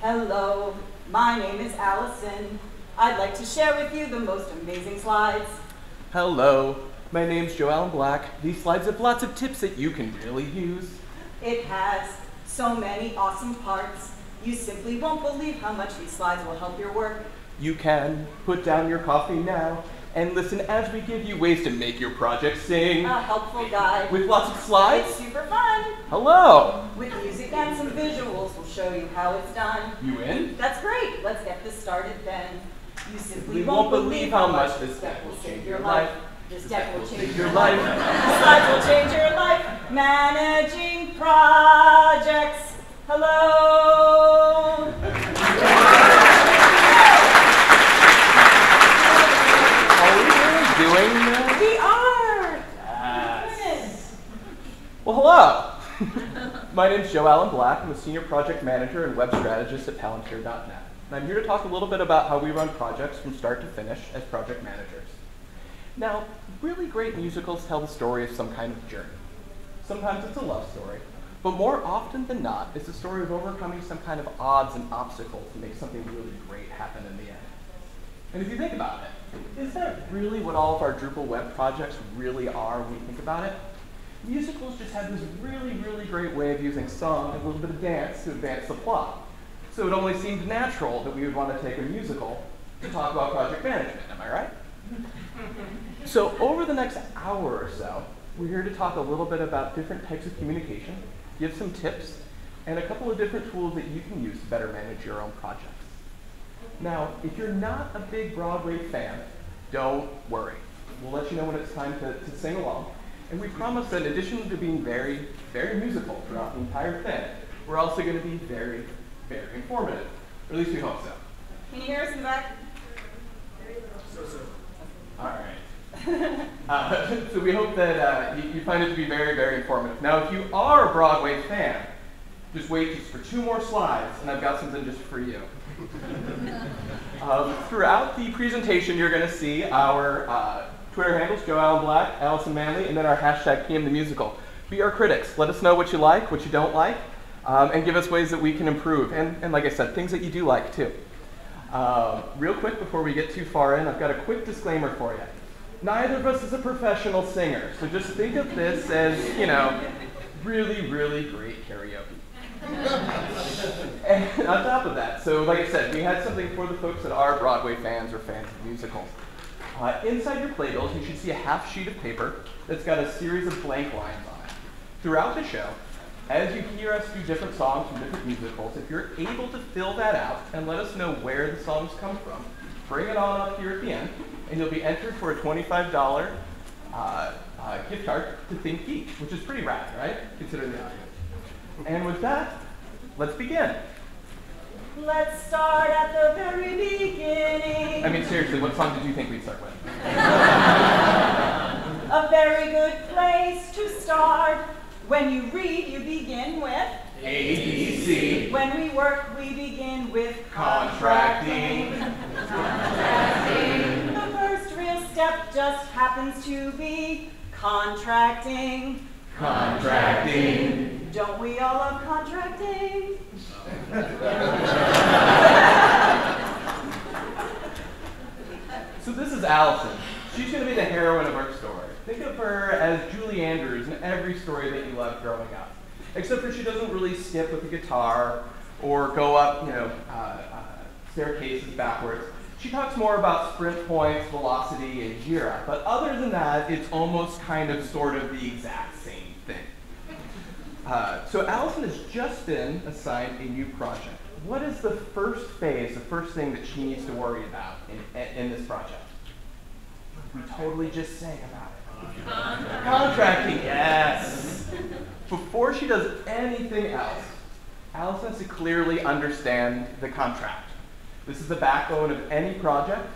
Hello, my name is Allison. I'd like to share with you the most amazing slides. Hello, my name's Joe Allen Black. These slides have lots of tips that you can really use. It has so many awesome parts. You simply won't believe how much these slides will help your work. You can put down your coffee now and listen as we give you ways to make your project sing. A helpful guide. With lots of slides. It's super fun. Hello. With music and some visuals, we'll show you how it's done. You in? That's great. Let's get this started then. You simply We won't believe how much this deck will change your life. This deck will change your life. This slides will change your life. Managing projects. Hello. Are we really doing this? We are. Yes. Well, hello. My name is Joe Allen Black. I'm a senior project manager and web strategist at Palantir.net. And I'm here to talk a little bit about how we run projects from start to finish as project managers. Now, really great musicals tell the story of some kind of journey. Sometimes it's a love story, but more often than not, it's a story of overcoming some kind of odds and obstacles to make something really great happen in the end. And if you think about it, is that really what all of our Drupal web projects really are when we think about it? Musicals just have this really, really great way of using song and a little bit of dance to advance the plot. So it only seemed natural that we would want to take a musical to talk about project management, am I right? So over the next hour or so, we're here to talk a little bit about different types of communication, give some tips, and a couple of different tools that you can use to better manage your own projects. Now, if you're not a big Broadway fan, don't worry. We'll let you know when it's time to, to sing along. And we promise that in addition to being very, very musical throughout the entire thing, we're also going to be very, very informative. Or at least we hope so. Can you hear us in the back? So, so. All right. Uh, so we hope that uh, you, you find it to be very, very informative. Now, if you are a Broadway fan, just wait just for two more slides, and I've got something just for you. Um, throughout the presentation, you're going to see our uh, Twitter handles, Joe Allen Black, Allison Manley, and then our hashtag PM the Musical. Be our critics. Let us know what you like, what you don't like, um, and give us ways that we can improve. And, and like I said, things that you do like, too. Um, real quick, before we get too far in, I've got a quick disclaimer for you. Neither of us is a professional singer, so just think of this as, you know, really, really great karaoke. and on top of that, so like I said, we had something for the folks that are Broadway fans or fans of musicals. Uh, inside your playbills, you should see a half sheet of paper that's got a series of blank lines on it. Throughout the show, as you hear us do different songs from different musicals, if you're able to fill that out and let us know where the songs come from, bring it on up here at the end, and you'll be entered for a $25 uh, uh, gift card to Think Geek, which is pretty rad, right? Considering the audience. And with that, let's begin. Let's start at the very beginning. I mean, seriously, what song did you think we'd start with? A very good place to start. When you read, you begin with. A, B, C. When we work, we begin with Contracting. Contracting. The first real step just happens to be contracting. Contracting. Don't we all love contracting? So this is Allison. She's going to be the heroine of our story. Think of her as Julie Andrews in every story that you loved growing up. Except for she doesn't really skip with the guitar or go up, you know, uh, uh, staircases backwards. She talks more about sprint points, velocity, and Jira. But other than that, it's almost kind of sort of the exact same thing. Uh, so Allison has just been assigned a new project. What is the first phase, the first thing that she needs to worry about in, in this project? We totally just sang about it. Contracting, yes. Before she does anything else, Allison has to clearly understand the contract. This is the backbone of any project,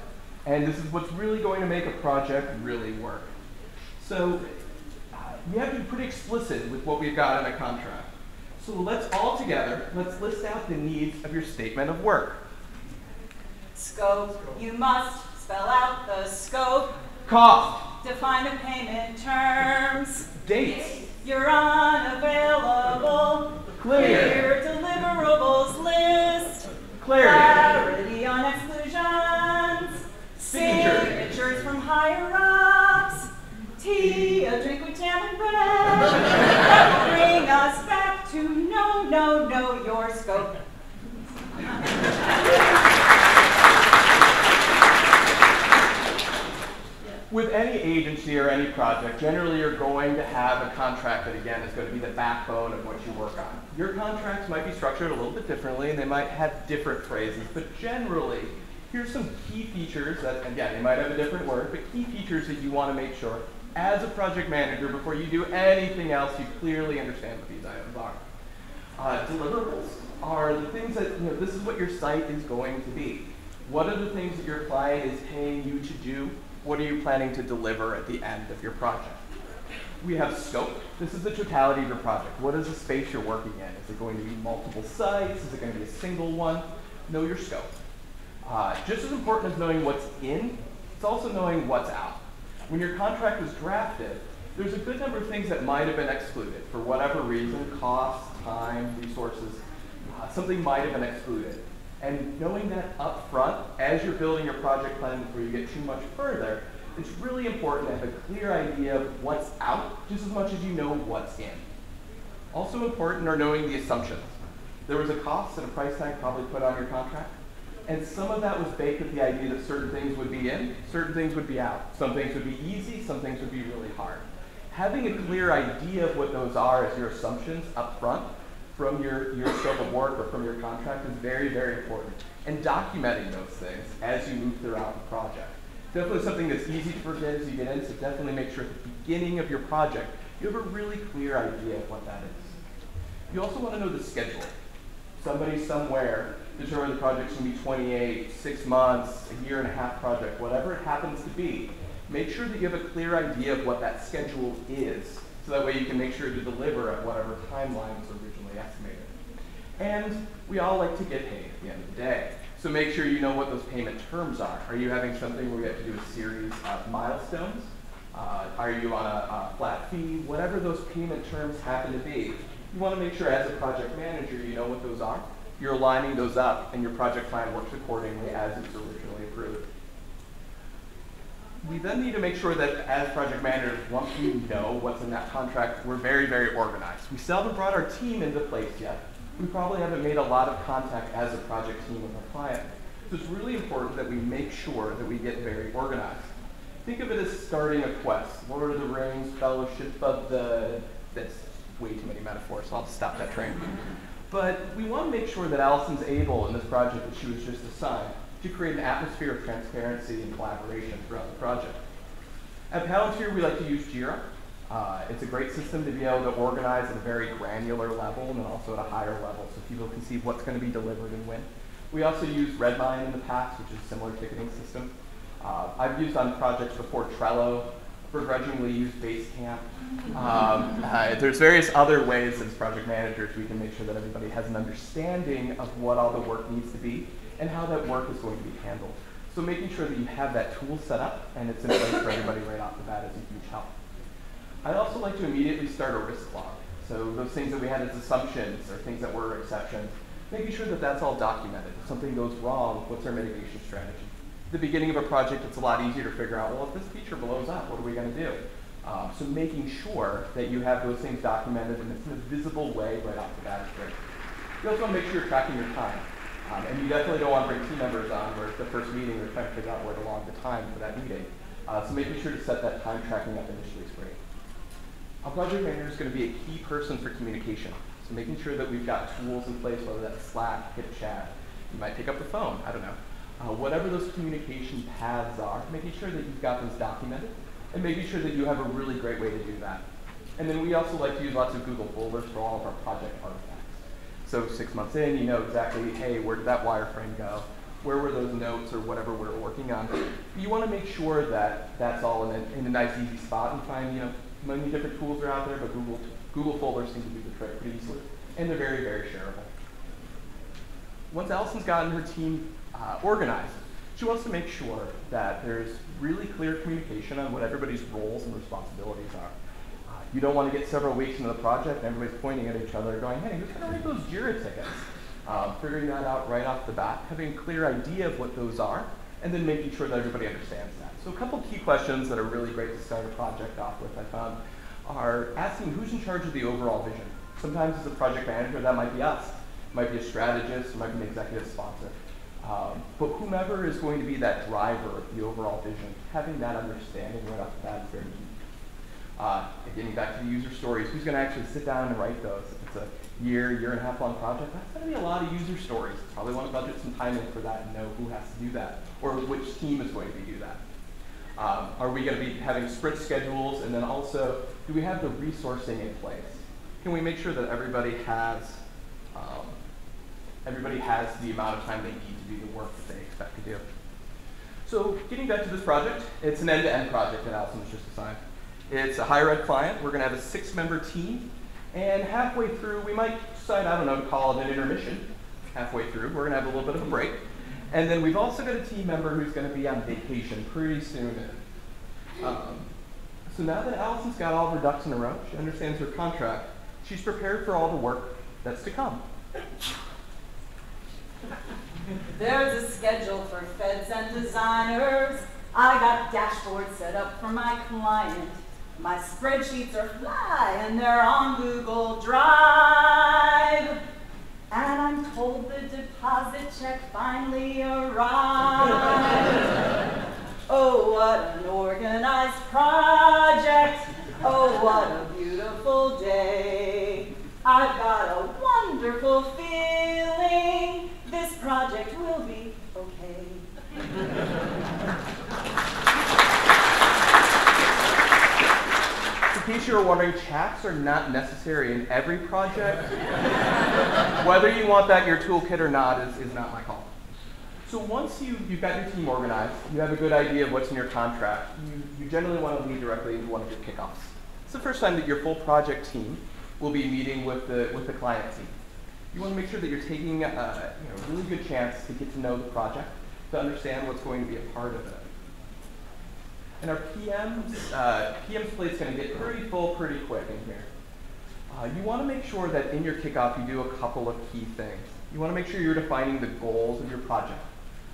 and this is what's really going to make a project really work. So we have been pretty explicit with what we've got in a contract. So let's all together, let's list out the needs of your statement of work. Scope, you must spell out the scope. Cost. Define the payment terms. Dates. You're unavailable. Clear. Clear deliverables list. Clarity. Clarity on exclusions. Signatures. Signatures from higher ups tea, a drink with jam and bread. bring us back to no, no, no, your scope. With any agency or any project, generally you're going to have a contract that again is going to be the backbone of what you work on. Your contracts might be structured a little bit differently and they might have different phrases, but generally here's some key features that, again, they might have a different word, but key features that you want to make sure as a project manager before you do anything else, you clearly understand what these items are. Uh, deliverables are the things that, you know, this is what your site is going to be. What are the things that your client is paying you to do what are you planning to deliver at the end of your project? We have scope. This is the totality of your project. What is the space you're working in? Is it going to be multiple sites? Is it going to be a single one? Know your scope. Uh, just as important as knowing what's in, it's also knowing what's out. When your contract was drafted, there's a good number of things that might have been excluded for whatever reason, cost, time, resources. Uh, something might have been excluded. And knowing that up front, as you're building your project plan before you get too much further, it's really important to have a clear idea of what's out, just as much as you know what's in. Also important are knowing the assumptions. There was a cost and a price tag probably put on your contract, and some of that was baked with the idea that certain things would be in, certain things would be out. Some things would be easy, some things would be really hard. Having a clear idea of what those are as your assumptions up front from your, your scope of work or from your contract is very, very important. And documenting those things as you move throughout the project. Definitely something that's easy to forget as you get in, so definitely make sure at the beginning of your project you have a really clear idea of what that is. You also want to know the schedule. Somebody somewhere determine the project's going to be 28, six months, a year and a half project, whatever it happens to be. Make sure that you have a clear idea of what that schedule is, so that way you can make sure to deliver at whatever timeline was originally estimated. And we all like to get paid at the end of the day. So make sure you know what those payment terms are. Are you having something where you have to do a series of milestones? Uh, are you on a, a, flat fee? Whatever those payment terms happen to be, you want to make sure as a project manager you know what those are. You're lining those up and your project plan works accordingly as it's originally approved. We then need to make sure that as project managers, once we know what's in that contract, we're very, very organized. We still haven't brought our team into place yet. We probably haven't made a lot of contact as a project team with our client. So it's really important that we make sure that we get very organized. Think of it as starting a quest. Lord of the Rings, Fellowship of the... That's way too many metaphors, so I'll stop that train. But we want to make sure that Allison's able in this project that she was just assigned to create an atmosphere of transparency and collaboration throughout the project. At Palantir, we like to use Jira. Uh, it's a great system to be able to organize at a very granular level and then also at a higher level so people can see what's going to be delivered and when. We also use Redmine in the past, which is a similar ticketing system. Uh, I've used on projects before Trello, begrudgingly use Basecamp. Um, uh, there's various other ways as project managers we can make sure that everybody has an understanding of what all the work needs to be and how that work is going to be handled. So making sure that you have that tool set up and it's in place for everybody right off the bat is a huge help. I'd also like to immediately start a risk log. So those things that we had as assumptions or things that were exceptions, making sure that that's all documented. If something goes wrong, what's our mitigation strategy? The beginning of a project, it's a lot easier to figure out, well, if this feature blows up, what are we going to do? Um, so making sure that you have those things documented in a visible way right off the bat is great. You also want to make sure you're tracking your time. Um, and you definitely don't want to bring team members on where it's the first meeting they're trying to figure out where to log the time for that meeting. Uh, so making sure to set that time tracking up initially is great. A project manager is going to be a key person for communication. So making sure that we've got tools in place, whether that's Slack, HipChat, you might pick up the phone, I don't know. Uh, whatever those communication paths are, making sure that you've got those documented and making sure that you have a really great way to do that. And then we also like to use lots of Google folders for all of our project artifacts. So six months in, you know exactly, hey, where did that wireframe go? Where were those notes or whatever we're working on? You want to make sure that that's all in a, in a nice, easy spot and find, you know, many different tools are out there, but Google, Google folders seem to do the trick pretty easily. And they're very, very shareable. Once Allison's gotten her team uh, organized, she wants to make sure that there's really clear communication on what everybody's roles and responsibilities are. You don't want to get several weeks into the project and everybody's pointing at each other going, hey, who's going to write those JIRA tickets? Um, figuring that out right off the bat, having a clear idea of what those are, and then making sure that everybody understands that. So a couple key questions that are really great to start a project off with, I found, are asking who's in charge of the overall vision. Sometimes as a project manager, that might be us. It might be a strategist, it might be an executive sponsor. Um, but whomever is going to be that driver of the overall vision, having that understanding right off the bat is very key. Uh, getting back to the user stories, who's going to actually sit down and write those? If it's a year, year and a half long project, that's going to be a lot of user stories. Probably want to budget some time in for that and know who has to do that, or which team is going to do that. Um, are we going to be having sprint schedules, and then also, do we have the resourcing in place? Can we make sure that everybody has everybody has the amount of time they need to do the work that they expect to do? So getting back to this project, it's an end-to-end -end project that Allison was just assigned. It's a higher ed client. We're going to have a six-member team. And halfway through, we might decide, I don't know, to call it an intermission. Halfway through, we're going to have a little bit of a break. And then we've also got a team member who's going to be on vacation pretty soon. Um, so now that Allison's got all of her ducks in a row, she understands her contract, she's prepared for all the work that's to come. There's a schedule for feds and designers. I got dashboards set up for my client. My spreadsheets are fly and they're on Google Drive. And I'm told the deposit check finally arrived. oh, what an organized project. Oh, what a beautiful day. I've got a wonderful feeling this project will be okay. in case you were wondering, chats are not necessary in every project. Whether you want that in your toolkit or not is, is not my call. So once you, you've got your team organized, you have a good idea of what's in your contract, you, you generally want to lead directly into one of your kickoffs. It's the first time that your full project team will be meeting with the, with the client team. You want to make sure that you're taking a, you know, really good chance to get to know the project, to understand what's going to be a part of it. And our PM's, uh, PM's plate's going to get pretty full pretty quick in here. Uh, you want to make sure that in your kickoff you do a couple of key things. You want to make sure you're defining the goals of your project.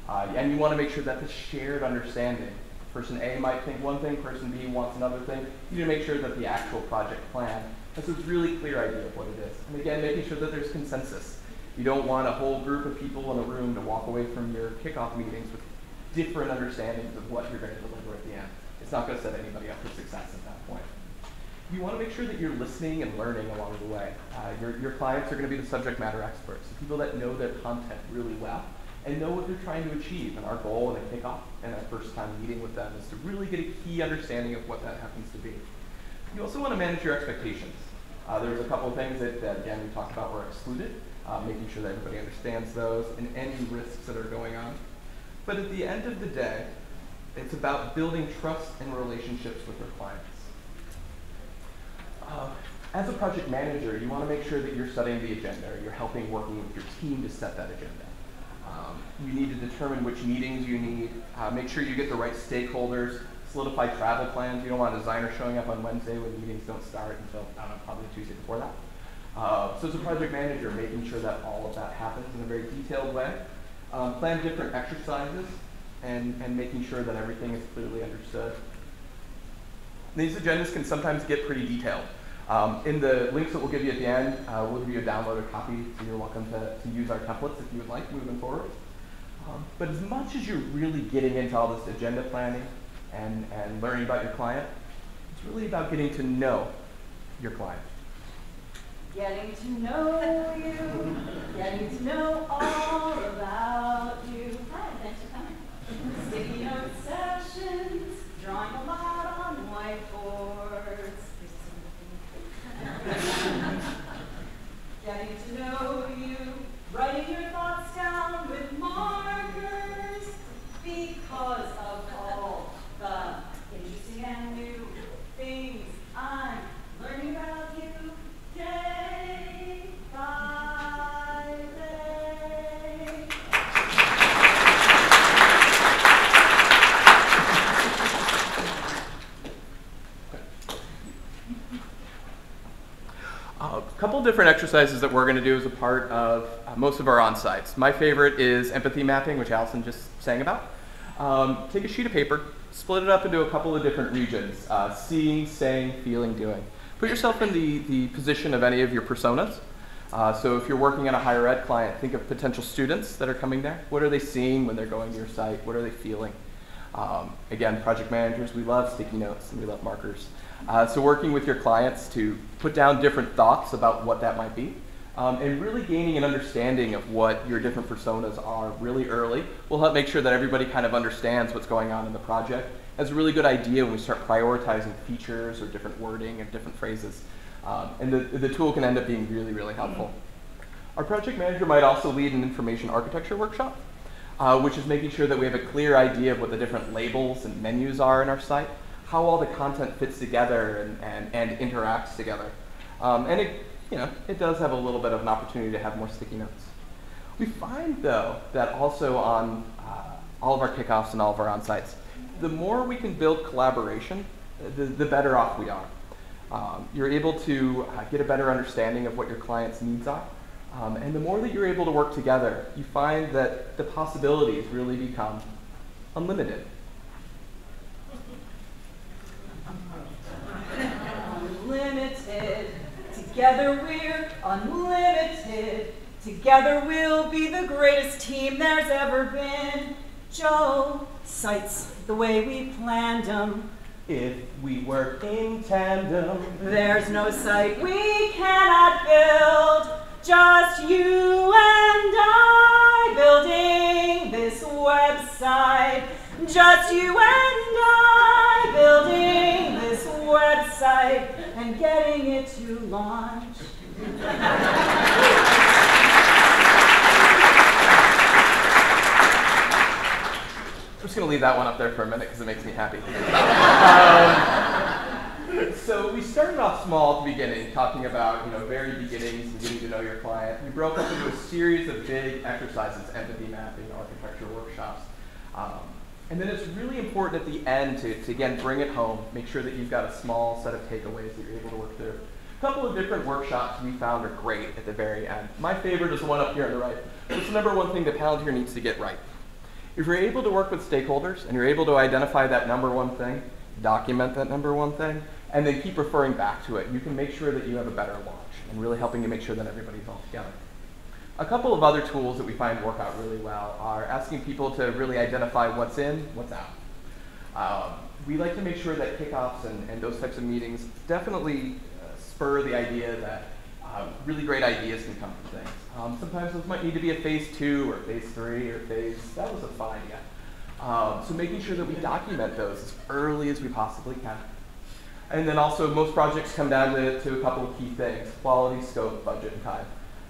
Uh, and you want to make sure that the shared understanding. Person A might think one thing, person B wants another thing. You need to make sure that the actual project plan has a really clear idea of what it is. And again, making sure that there's consensus. You don't want a whole group of people in a room to walk away from your kickoff meetings with different understandings of what you're going to deliver at the end. It's not going to set anybody up for success at that point. You want to make sure that you're listening and learning along the way. Uh, your, your clients are going to be the subject matter experts, the people that know their content really well and know what they're trying to achieve. And our goal in a kickoff and that first time meeting with them is to really get a key understanding of what that happens to be. You also want to manage your expectations. Uh, there's a couple of things that, that, again, we talked about were excluded, uh, making sure that everybody understands those and any risks that are going on. But at the end of the day, it's about building trust and relationships with your clients. Uh, as a project manager, you want to make sure that you're setting the agenda, you're helping working with your team to set that agenda. Um, you need to determine which meetings you need, uh, make sure you get the right stakeholders, solidify travel plans. You don't want a designer showing up on Wednesday when meetings don't start until, I don't know, probably Tuesday before that. Uh, so as a project manager, making sure that all of that happens in a very detailed way. Um, plan different exercises and, and making sure that everything is clearly understood. These agendas can sometimes get pretty detailed. Um, in the links that we'll give you at the end, uh, we'll give you a download or copy, so you're welcome to, to use our templates if you would like moving forward. Um, but as much as you're really getting into all this agenda planning and, and learning about your client, it's really about getting to know your client. Getting to know you, getting to know all about you. Hi, thanks for coming. Sticky note sessions, drawing a lot on whiteboards. Getting to know you, writing your thoughts down with markers because of all the interesting and new things I'm learning about you day by day. A couple different exercises that we're going to do as a part of uh, most of our on-sites. My favorite is empathy mapping, which Allison just sang about. Um, take a sheet of paper, split it up into a couple of different regions, uh, seeing, saying, feeling, doing. Put yourself in the, the position of any of your personas. Uh, so if you're working on a higher ed client, think of potential students that are coming there. What are they seeing when they're going to your site? What are they feeling? Um, again, project managers, we love sticky notes and we love markers. Uh, so working with your clients to put down different thoughts about what that might be um, and really gaining an understanding of what your different personas are really early will help make sure that everybody kind of understands what's going on in the project. Has a really good idea when we start prioritizing features or different wording and different phrases. Um, and the, the tool can end up being really, really helpful. Our project manager might also lead an information architecture workshop, uh, which is making sure that we have a clear idea of what the different labels and menus are in our site, how all the content fits together and, and, and interacts together. Um, and it, you know, it does have a little bit of an opportunity to have more sticky notes. We find, though, that also on uh, all of our kickoffs and all of our on-sites, the more we can build collaboration, the, the better off we are. Um, you're able to uh, get a better understanding of what your client's needs are. Um, and the more that you're able to work together, you find that the possibilities really become unlimited. Unlimited. Together we're unlimited. Together we'll be the greatest team there's ever been. Joe, sights the way we planned them. If we work in tandem, There's no site we cannot build. Just you and I building this website. Just you and I building this website and getting it to launch. I'm just going to leave that one up there for a minute because it makes me happy. um, so we started off small at the beginning, talking about you know very beginnings and getting to know your client. We broke up into a series of big exercises, empathy mapping, architecture workshops. Um, and then it's really important at the end to, to, again, bring it home, make sure that you've got a small set of takeaways that you're able to work through. A couple of different workshops we found are great at the very end. My favorite is the one up here on the right. What's the number one thing the Palantir needs to get right? If you're able to work with stakeholders and you're able to identify that number one thing, document that number one thing, and then keep referring back to it, you can make sure that you have a better launch and really helping to make sure that everybody's all together. A couple of other tools that we find work out really well are asking people to really identify what's in, what's out. Um, we like to make sure that kickoffs and, and those types of meetings definitely uh, spur the idea that um, really great ideas can come from things. Um, sometimes those might need to be a phase two or phase three or phase, that was a fun idea. Um, so making sure that we document those as early as we possibly can. And then also most projects come down to, to a couple of key things, quality, scope, budget, and time.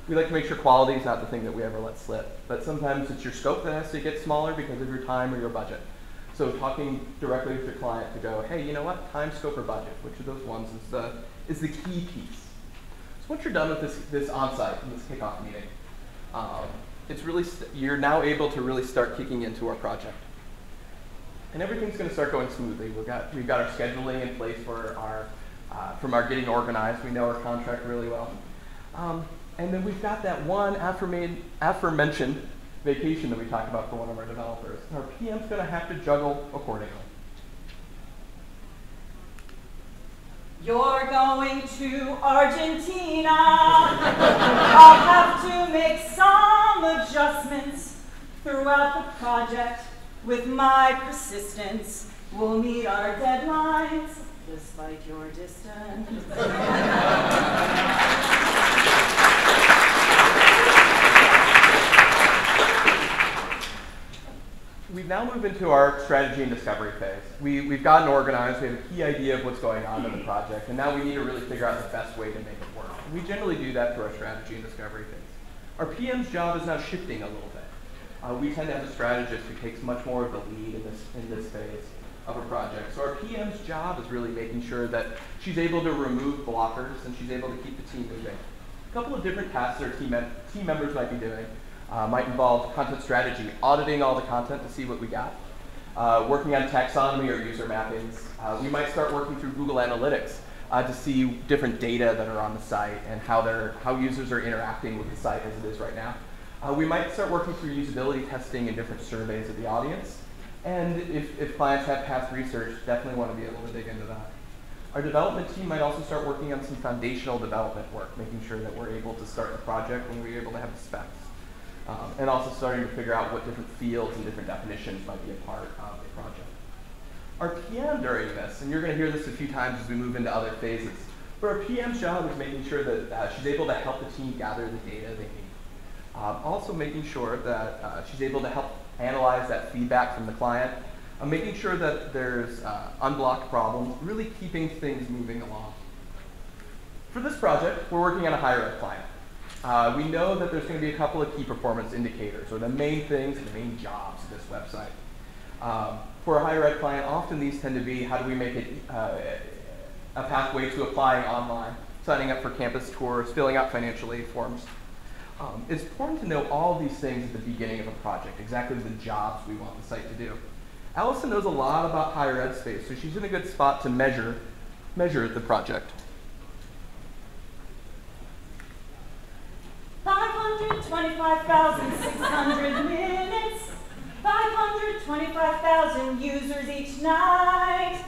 We like to make sure quality is not the thing that we ever let slip, but sometimes it's your scope that has to get smaller because of your time or your budget. So talking directly with your client to go, hey, you know what, time, scope, or budget, which of those ones is the, is the key piece. So once you're done with this, this onsite this kickoff meeting, um, it's really, you're now able to really start kicking into our project. And everything's going to start going smoothly. We've got, we've got our scheduling in place for our, uh, from our getting organized. We know our contract really well. Um, and then we've got that one aforementioned vacation that we talked about for one of our developers. And our PM's going to have to juggle accordingly. You're going to Argentina. I'll have to make some adjustments throughout the project. With my persistence, we'll meet our deadlines despite your distance. we've now moved into our strategy and discovery phase. We, we've gotten organized, we have a key idea of what's going on in the project, and now we need to really figure out the best way to make it work. We generally do that through our strategy and discovery phase. Our PM's job is now shifting a little bit. Uh, we tend to have a strategist who takes much more of the lead in this, in this phase of a project. So our PM's job is really making sure that she's able to remove blockers and she's able to keep the team moving. A couple of different tasks our team, team members might be doing uh, might involve content strategy, auditing all the content to see what we got, uh, working on taxonomy or user mappings. Uh, we might start working through Google Analytics uh, to see different data that are on the site and how, they're, how users are interacting with the site as it is right now. Uh, we might start working through usability testing and different surveys of the audience. And if, if clients have past research, definitely want to be able to dig into that. Our development team might also start working on some foundational development work, making sure that we're able to start the project when we're able to have the specs. Um, and also starting to figure out what different fields and different definitions might be a part of the project. Our PM during this, and you're going to hear this a few times as we move into other phases, but our PM's job is making sure that uh, she's able to help the team gather the data they need. Um, also making sure that uh, she's able to help analyze that feedback from the client, uh, making sure that there's uh, unblocked problems, really keeping things moving along. For this project, we're working on a higher ed client. Uh, we know that there's going to be a couple of key performance indicators, or the main things the main jobs of this website. Um, for a higher ed client, often these tend to be how do we make it uh, a pathway to applying online, signing up for campus tours, filling out financial aid forms. Um, it's important to know all these things at the beginning of a project, exactly the jobs we want the site to do. Allison knows a lot about higher ed space, so she's in a good spot to measure, measure the project. 525,600 minutes, 525,000 users each night,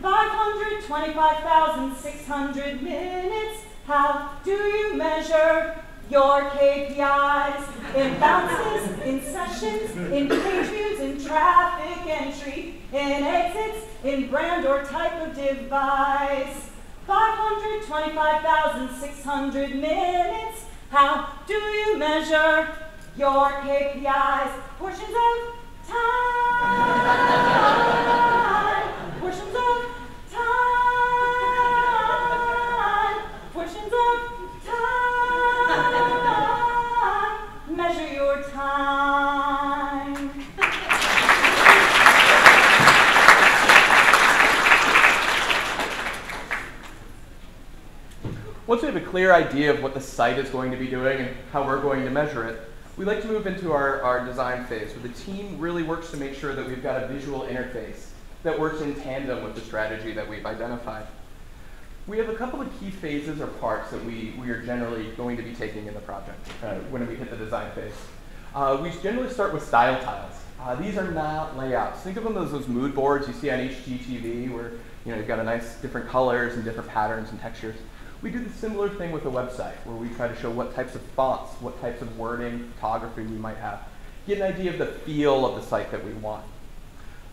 525,600 minutes. How do you measure your KPIs in bounces, in sessions, in page views, in traffic entry, in exits, in brand or type of device. 525,600 minutes. How do you measure your KPIs? Portions of time. Once we have a clear idea of what the site is going to be doing and how we're going to measure it, we like to move into our, our design phase, where the team really works to make sure that we've got a visual interface that works in tandem with the strategy that we've identified. We have a couple of key phases or parts that we, we are generally going to be taking in the project uh, when we hit the design phase. Uh, we generally start with style tiles. Uh, these are not layouts. Think of them as those mood boards you see on HGTV where you know, you've got a nice different colors and different patterns and textures. We do the similar thing with a website where we try to show what types of fonts, what types of wording, photography we might have. Get an idea of the feel of the site that we want.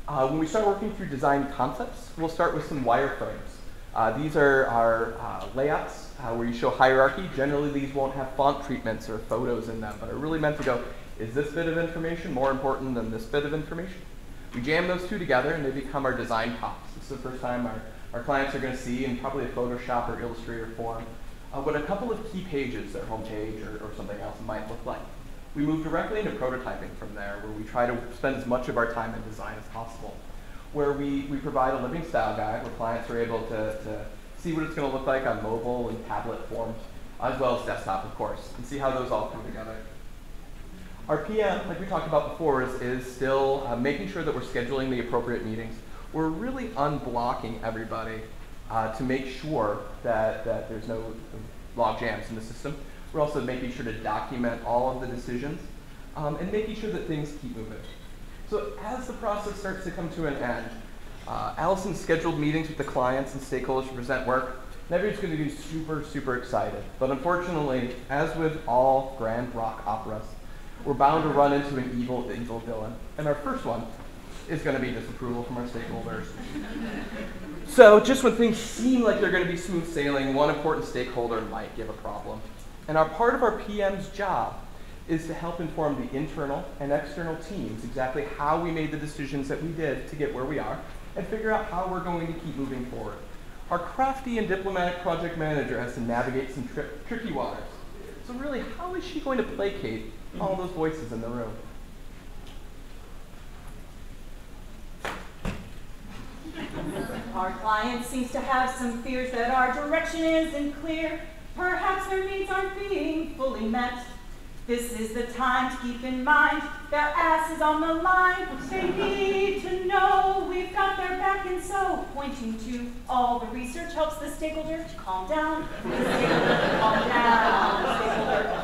Uh, when we start working through design concepts, we'll start with some wireframes. Uh, these are our uh, layouts uh, where you show hierarchy. Generally, these won't have font treatments or photos in them, but are really meant to go, is this bit of information more important than this bit of information? We jam those two together and they become our design pops. This is the first time our our clients are going to see in probably a Photoshop or Illustrator form uh, what a couple of key pages, their home page or, or something else, might look like. We move directly into prototyping from there, where we try to spend as much of our time in design as possible, where we, we provide a living style guide where clients are able to, to see what it's going to look like on mobile and tablet forms, as well as desktop, of course, and see how those all come together. Our PM, like we talked about before, is, is still uh, making sure that we're scheduling the appropriate meetings, we're really unblocking everybody uh, to make sure that, that there's no log jams in the system. We're also making sure to document all of the decisions um, and making sure that things keep moving. So as the process starts to come to an end, uh, Allison scheduled meetings with the clients and stakeholders to present work, and everyone's going to be super, super excited. But unfortunately, as with all grand rock operas, we're bound to run into an evil, evil villain. And our first one is going to be disapproval from our stakeholders. so just when things seem like they're going to be smooth sailing, one important stakeholder might give a problem. And our part of our PM's job is to help inform the internal and external teams exactly how we made the decisions that we did to get where we are and figure out how we're going to keep moving forward. Our crafty and diplomatic project manager has to navigate some tri tricky waters. So really, how is she going to placate all those voices in the room? Our client seems to have some fears that our direction isn't clear. Perhaps their needs aren't being fully met. This is the time to keep in mind their ass is on the line. They need to know we've got their back, and so pointing to all the research helps the stakeholder calm down. The stakeholder calm down. The stakeholder calm down.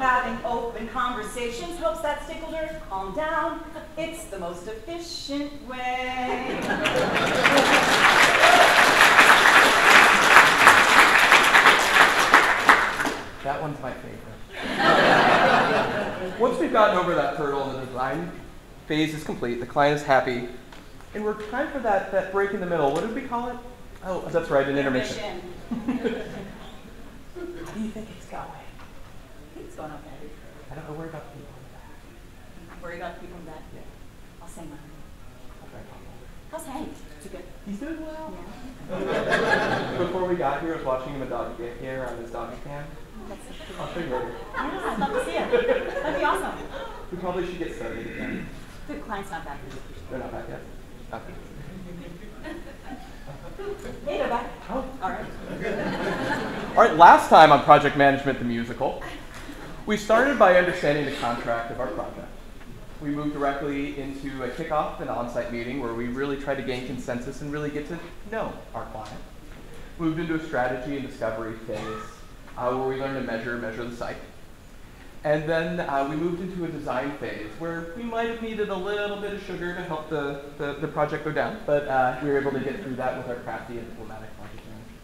Having open conversations helps that stickler calm down. It's the most efficient way. That one's my favorite. Once we've gotten over that hurdle, the design phase is complete, the client is happy, and we're time for that, that break in the middle. What did we call it? Oh, that's right, an intermission. intermission. I don't about the people in the back. Worry about the people in that. Yeah. I'll say mine. I'll try to talk over. How's Hank? Is he good? He's doing well. Yeah. Before we got here, I was watching him a doggy daycare on his doggy cam. I'll show you later. Yeah, I'd love to see it. That'd be awesome. We probably should get started again. The client's not back. They're not back yet. Okay. Hey, they're back. Oh. All right. All right, last time on Project Management the Musical, we started by understanding the contract of our project. We moved directly into a kickoff and on-site meeting where we really tried to gain consensus and really get to know our client. Moved into a strategy and discovery phase uh, where we learned to measure, measure the site. And then uh, we moved into a design phase where we might have needed a little bit of sugar to help the, the, the project go down, but uh, we were able to get through that with our crafty and diplomatic project manager.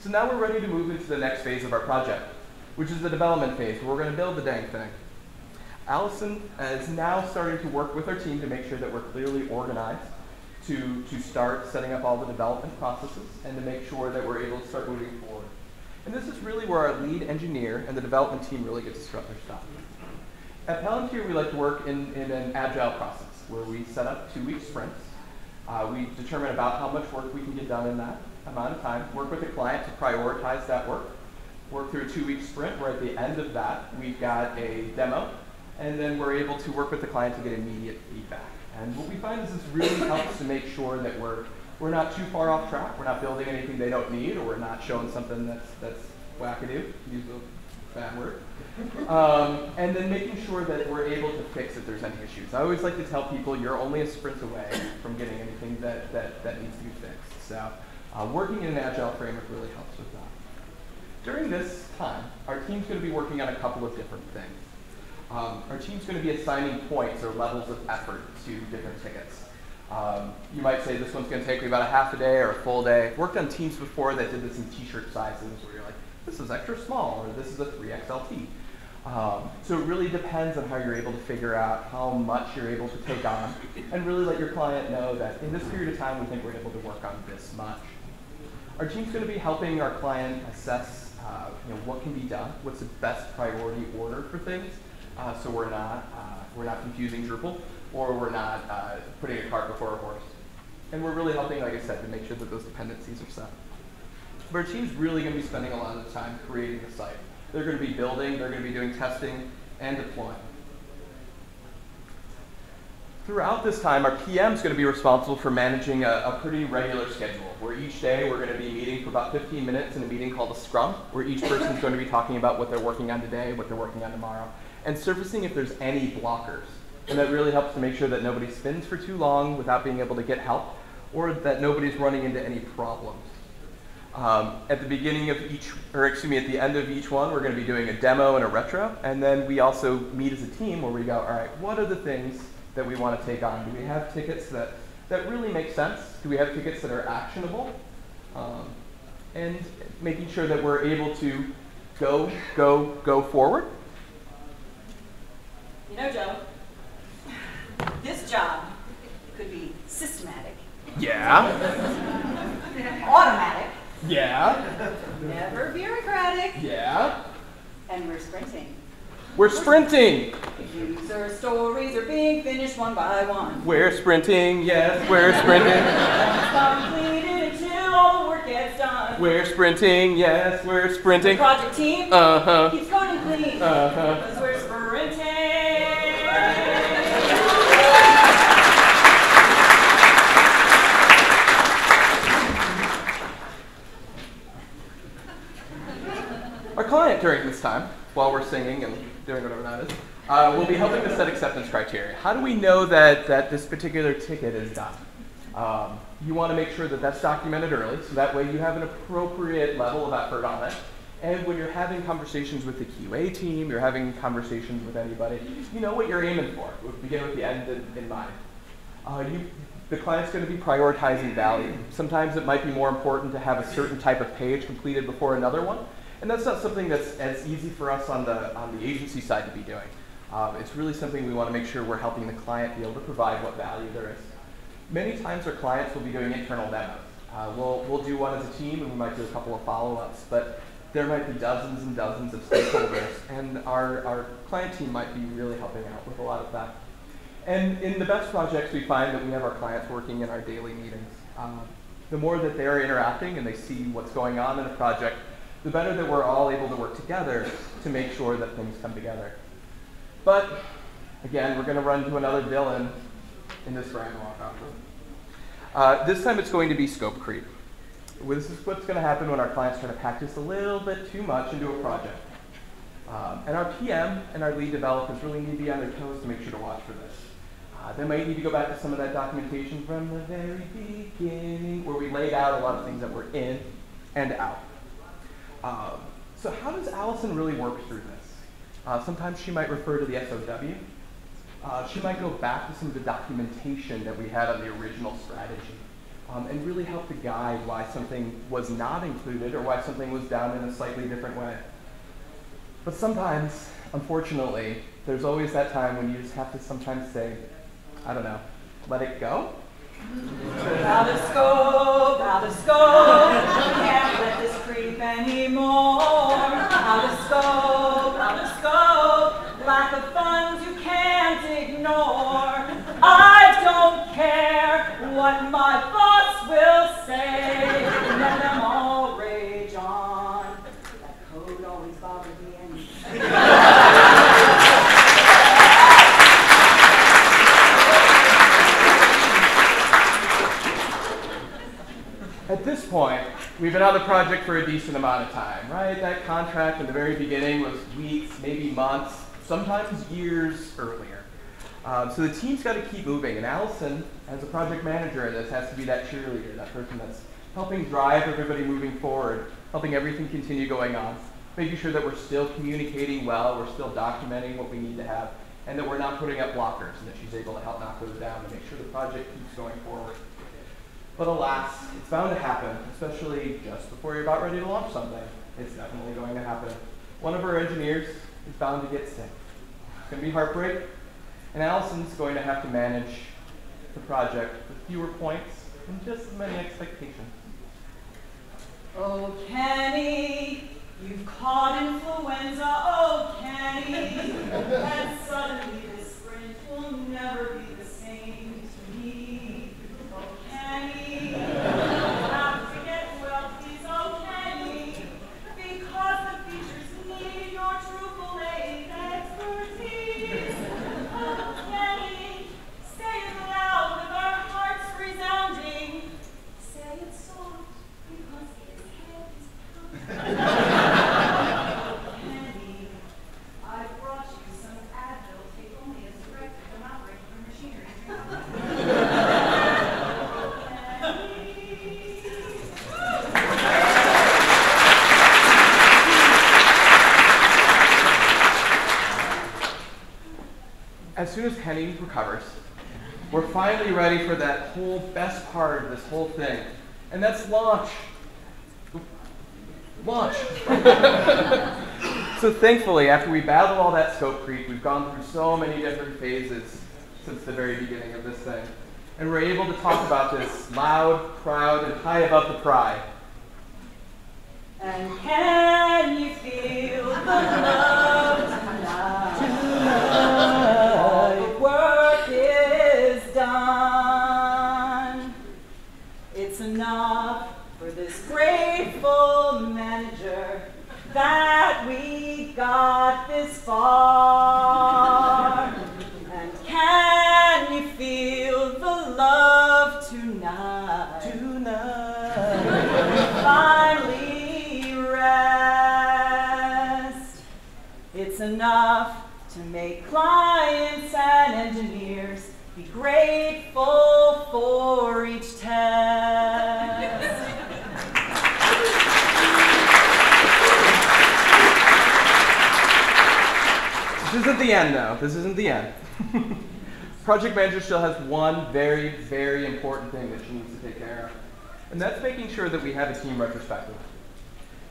So now we're ready to move into the next phase of our project, which is the development phase, where we're going to build the dang thing. Allison is now starting to work with our team to make sure that we're clearly organized to, to start setting up all the development processes and to make sure that we're able to start moving forward. And this is really where our lead engineer and the development team really get to strut their stuff. At Palantir, we like to work in, in an agile process where we set up two-week sprints. Uh, we determine about how much work we can get done in that amount of time, work with the client to prioritize that work, work through a two-week sprint where at the end of that, we've got a demo, and then we're able to work with the client to get immediate feedback. And what we find is this really helps to make sure that we're we're not too far off track. We're not building anything they don't need, or we're not showing something that's that's wackadoo. Use a bad word. Um, and then making sure that we're able to fix if there's any issues. I always like to tell people you're only a sprint away from getting anything that that, that needs to be fixed. So uh, working in an agile framework really helps with that. During this time, our team's going to be working on a couple of different things. Um, our team's going to be assigning points or levels of effort to different tickets. Um, you might say this one's going to take me about a half a day or a full day. I've worked on teams before that did this in t-shirt sizes where you're like, this is extra small or this is a 3XLT. Um, so it really depends on how you're able to figure out how much you're able to take on and really let your client know that in this period of time we think we're able to work on this much. Our team's going to be helping our client assess uh, you know, what can be done, what's the best priority order for things, uh, so we're not, uh, we're not confusing Drupal or we're not uh, putting a cart before a horse. And we're really helping, like I said, to make sure that those dependencies are set. But our team's really going to be spending a lot of time creating the site. They're going to be building, they're going to be doing testing, and deploying. Throughout this time, our PM is going to be responsible for managing a, a, pretty regular schedule, where each day we're going to be meeting for about 15 minutes in a meeting called a scrum, where each person is going to be talking about what they're working on today, what they're working on tomorrow, and surfacing if there's any blockers. And that really helps to make sure that nobody spins for too long without being able to get help, or that nobody's running into any problems. Um, at the beginning of each, or excuse me, at the end of each one, we're going to be doing a demo and a retro, and then we also meet as a team where we go, all right, what are the things that we want to take on? Do we have tickets that, that really make sense? Do we have tickets that are actionable? Um, and making sure that we're able to go, go, go forward. You know, Joe, this job could be systematic, Yeah. automatic, Yeah. never bureaucratic, Yeah. and we're sprinting. We're sprinting. User stories are being finished one by one. We're sprinting. Yes, we're sprinting. Completed until all the work gets done. We're sprinting. Yes, we're The sprinting. project team Uh huh. keeps going clean. Uh huh. Because we're sprinting. Our client during this time, while we're singing and doing whatever that is, uh, will be helping to set acceptance criteria. How do we know that, that this particular ticket is done? Um, you want to make sure that that's documented early, so that way you have an appropriate level of effort on it. And when you're having conversations with the QA team, you're having conversations with anybody, you know what you're aiming for. We'll begin with the end in, in mind. Uh, you, the client's going to be prioritizing value. Sometimes it might be more important to have a certain type of page completed before another one. And that's not something that's as easy for us on the, on the agency side to be doing. Um, it's really something we want to make sure we're helping the client be able to provide what value there is. Many times our clients will be doing internal demos. Uh, we'll, we'll do one as a team and we might do a couple of follow-ups, but there might be dozens and dozens of stakeholders and our, our client team might be really helping out with a lot of that. And in the best projects, we find that we have our clients working in our daily meetings. Um, the more that they're interacting and they see what's going on in a project, the better that we're all able to work together to make sure that things come together. But again, we're going to run into another villain in this Ragnarok uh, This time it's going to be scope creep. This is what's going to happen when our clients try to pack just a little bit too much into a project. Um, and our PM and our lead developers really need to be on their toes to make sure to watch for this. Uh, they might need to go back to some of that documentation from the very beginning where we laid out a lot of things that were in and out. Um, so how does Allison really work through this? Uh, sometimes she might refer to the SOW. Uh, she might go back to some of the documentation that we had on the original strategy um, and really help to guide why something was not included or why something was done in a slightly different way. But sometimes, unfortunately, there's always that time when you just have to sometimes say, I don't know, let it go? Out of scope, let this creep anymore. Out of scope, out of scope, lack of funds you can't ignore. I don't care what my boss will say, let them all rage on. That code always bothered me anyway. At this point, we've been on the project for a decent amount of time, right? That contract in the very beginning was weeks, maybe months, sometimes years earlier. Um, so the team's got to keep moving, and Allison, as a project manager in this, has to be that cheerleader, that person that's helping drive everybody moving forward, helping everything continue going on, making sure that we're still communicating well, we're still documenting what we need to have, and that we're not putting up blockers, and that she's able to help knock those down and make sure the project keeps going forward. But alas, it's bound to happen, especially just before you're about ready to launch something. It's definitely going to happen. One of our engineers is bound to get sick. It's going to be heartbreak, and Allison's going to have to manage the project with fewer points and just as many expectations. Oh, Kenny, you've caught influenza. Oh, Kenny, and suddenly this sprint will never be Amen. As soon as Kenny recovers, we're finally ready for that whole best part of this whole thing, and that's launch. Launch. so thankfully, after we battled all that scope creep, we've gone through so many different phases since the very beginning of this thing. And we're able to talk about this loud, proud, and high above the pride. And can you feel the love tonight? grateful manager that we got this far. And can you feel the love tonight? Tonight. finally rest. It's enough to make clients and engineers be grateful for each test. This isn't the end, though. This isn't the end. Project manager still has one very, very important thing that she needs to take care of, and that's making sure that we have a team retrospective.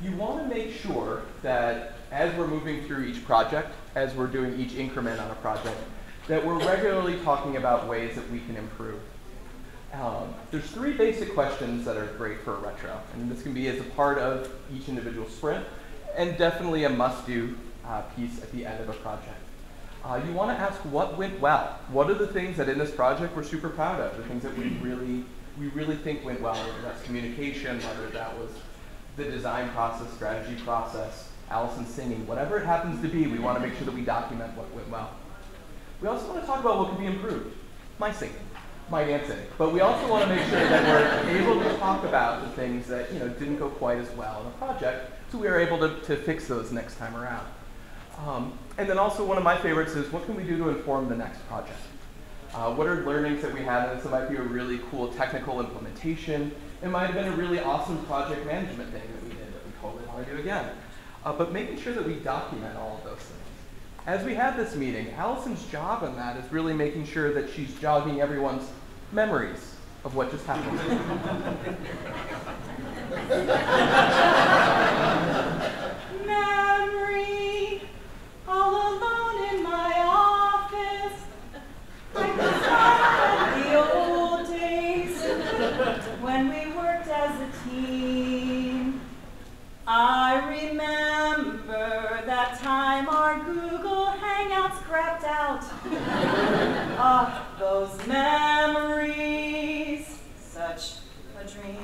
you want to make sure that as we're moving through each project, as we're doing each increment on a project, that we're regularly talking about ways that we can improve. Um, there's three basic questions that are great for a retro, and this can be as a part of each individual sprint, and definitely a must-do uh, piece at the end of a project. Uh, you want to ask what went well. What are the things that in this project we're super proud of? The things that we really, we really think went well, whether that's communication, whether that was the design process, strategy process, Allison singing, whatever it happens to be, we want to make sure that we document what went well. We also want to talk about what can be improved. My singing, my dancing. But we also want to make sure that we're able to talk about the things that you know didn't go quite as well in the project, so we are able to, to fix those next time around. Um, and then also one of my favorites is what can we do to inform the next project? Uh, what are learnings that we had? And this might be a really cool technical implementation. It might have been a really awesome project management thing that we did that we totally want to do again. Uh, but making sure that we document all of those things. As we have this meeting, Allison's job in that is really making sure that she's jogging everyone's memories of what just happened. memories, such a dream.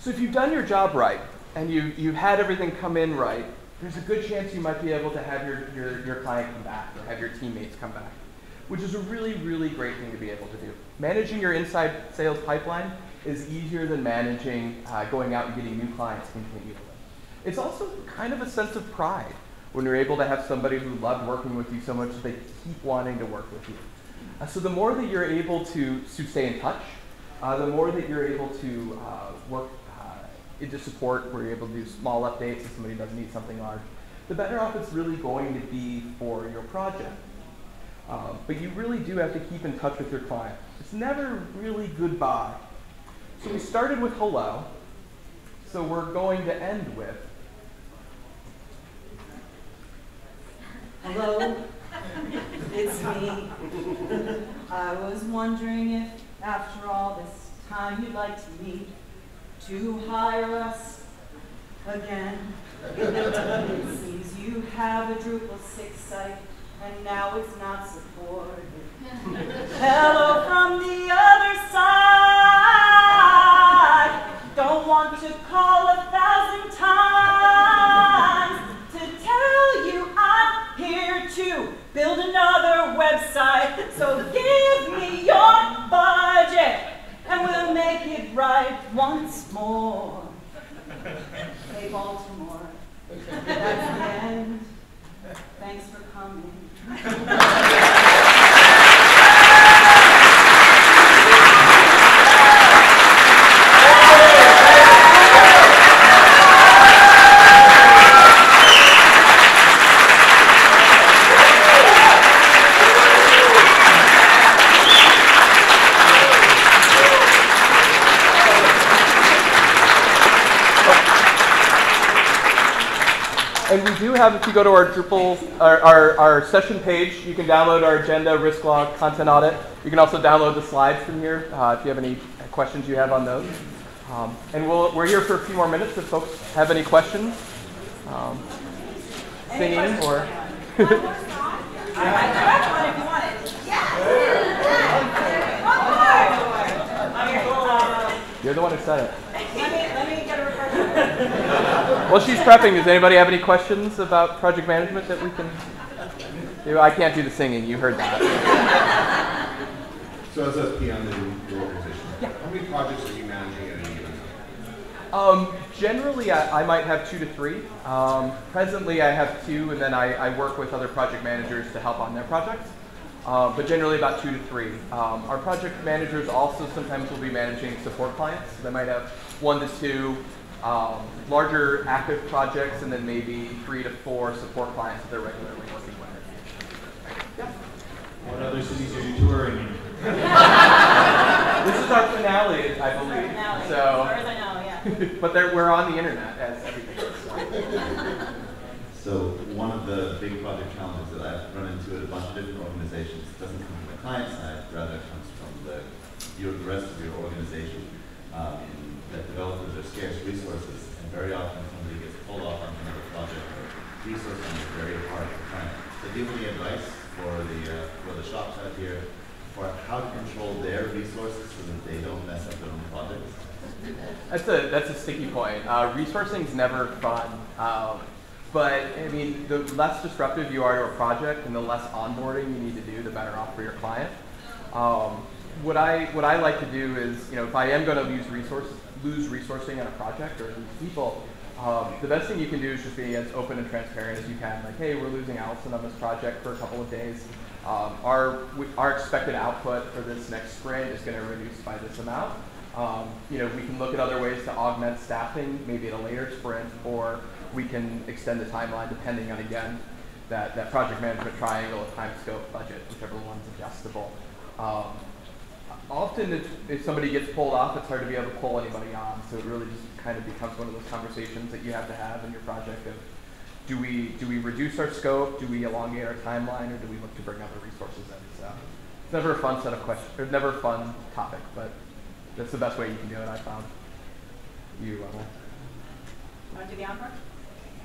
So if you've done your job right and you, you've had everything come in right, there's a good chance you might be able to have your, your, your client come back or have your teammates come back, which is a really, really great thing to be able to do. Managing your inside sales pipeline is easier than managing uh, going out and getting new clients continually. It's also kind of a sense of pride when you're able to have somebody who loved working with you so much that they keep wanting to work with you. Uh, so the more that you're able to, to stay in touch, uh, the more that you're able to uh, work uh, into support, where you're able to do small updates if somebody doesn't need something large, the better off it's really going to be for your project. Um, but you really do have to keep in touch with your client. It's never really goodbye. So we started with hello. So we're going to end with Hello, it's me. I was wondering if, after all this time, you'd like to meet to hire us again. It seems you have a Drupal 6 site, and now it's not supported. Hello from the other side. Don't want to call a thousand times to build another website. So give me your budget and we'll make it right once more. Hey, Baltimore, that's the end. Thanks for coming. And we do have, if you go to our Drupal, our, our, our, session page, you can download our agenda, risk log, content audit. You can also download the slides from here uh, if you have any questions you have on those. Um, and we'll, we're here for a few more minutes if folks have any questions. Um, singing or. I might correct one if you want it. One more. Okay, You're the one who said it. let me, let me get a refresher. While she's prepping, does anybody have any questions about project management that we can do? I can't do the singing, you heard that. So as a PM in your organization, how many projects are you managing at any given time? Um, generally, I, I might have two to three. Um, presently, I have two, and then I, I work with other project managers to help on their projects. Uh, but generally, about two to three. Um, our project managers also sometimes will be managing support clients. They might have one to two um, larger active projects, and then maybe three to four support clients that they're regularly working with. Yeah. What other cities are you touring? in? this is our finale, I Our believe. finale, As So, far as I know, yeah. but there, we're on the internet as everything is. So. So one of the big project challenges that I've run into at a bunch of different organizations doesn't come from the client side, rather it comes from the, your, the rest of your organization. Um, that developers are scarce resources, and very often somebody gets pulled off on another project or resourcing is very hard to find. So do you have any advice for the, uh, for the shops out here for how to control their resources so that they don't mess up their own projects? That's a that's a sticky point. Uh, resourcing is never fun, um, but I mean, the less disruptive you are to a project, and the less onboarding you need to do, the better off for your client. Um, what I what I like to do is, you know, if I am going to lose resource lose resourcing on a project or lose people, um, the best thing you can do is just be as open and transparent as you can. Like, hey, we're losing Allison on this project for a couple of days. Um, our we, our expected output for this next sprint is going to reduce by this amount. Um, you know, we can look at other ways to augment staffing, maybe at a later sprint, or we can extend the timeline depending on again that, that project management triangle of time, scope, budget, whichever one's adjustable. Um, often if, if somebody gets pulled off, it's hard to be able to pull anybody on. So it really just kind of becomes one of those conversations that you have to have in your project of do we do we reduce our scope, do we elongate our timeline, or do we look to bring other resources in? So it's never a fun set of questions, or never a fun topic, but that's the best way you can do it. I found. You uh, Want to do the encore?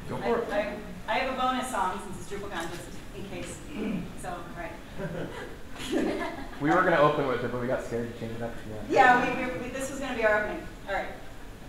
go I, for it. I, I have a bonus song since it's DrupalCon, just in case. So, all right. We were gonna open with it, but we got scared to change it up. Yeah, we, we, we, this was gonna be our opening. All right.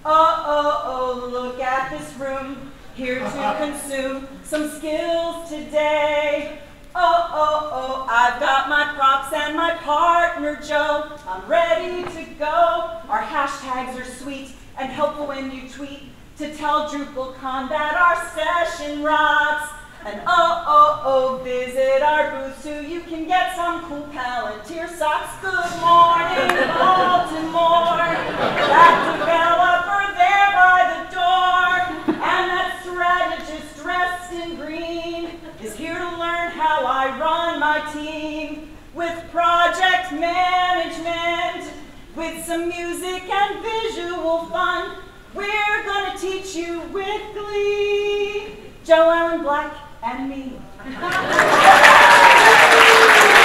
Oh, oh, oh, look at this room, here to uh-huh. consume some skills today. Oh, oh, oh, I've got my props and my partner Joe. I'm ready to go. Our hashtags are sweet and helpful when you tweet to tell DrupalCon that our session rocks. And oh, oh, oh, visit our booth so you can get some cool Palantir socks. Good morning, Baltimore. That developer there by the door. And that strategist dressed in green is here to learn how I run my team with project management, with some music and visual fun. We're gonna teach you with glee. Joe Allen Black and me.